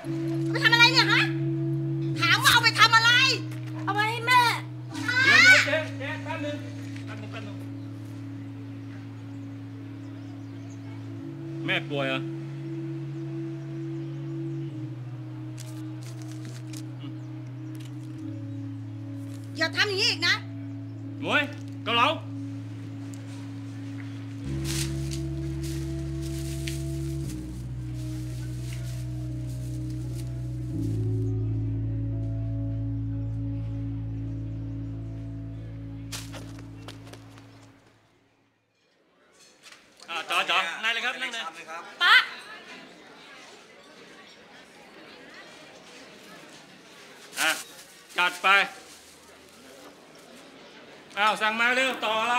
เอาไปทำอะไรเนี่ยฮะถามว่าเอาไปทำอะไร เอามาให้แม่เดี๋ยวเดี๋ยวเจ๊เจ๊แป๊บนึงแป๊บนึงแป๊บนึงแม่ป่วยเหรออย่าทำอย่างนี้อีกนะหมวยเกาเหลาอ่า ปะอะจัดไป อ้าว สั่งมาเร็ว ต่ออะไร